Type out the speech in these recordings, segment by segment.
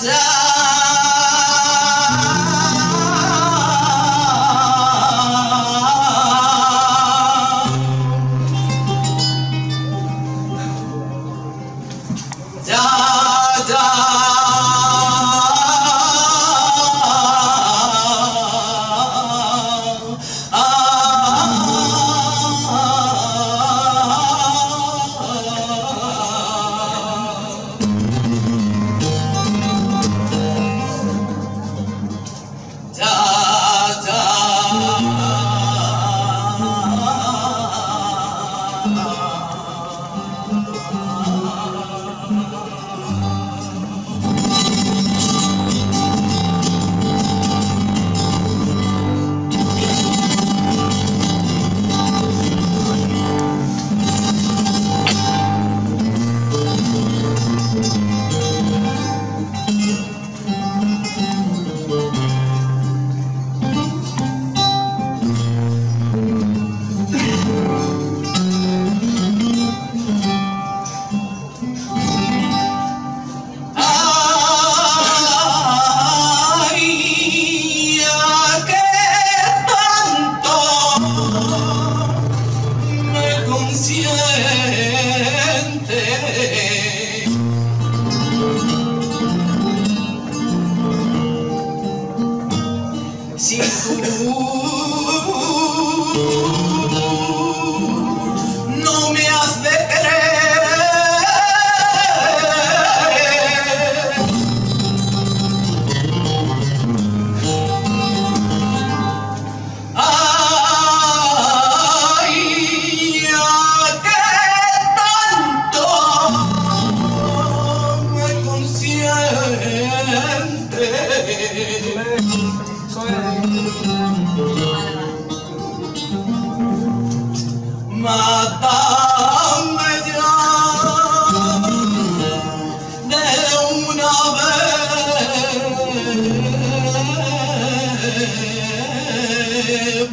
Yeah. Consiente.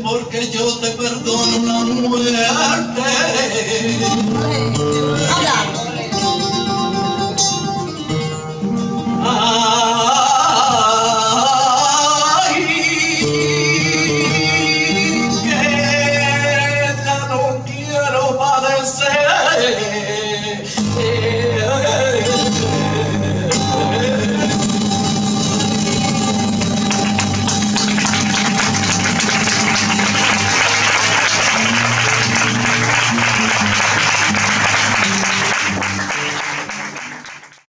Porque yo te perdono la muerte.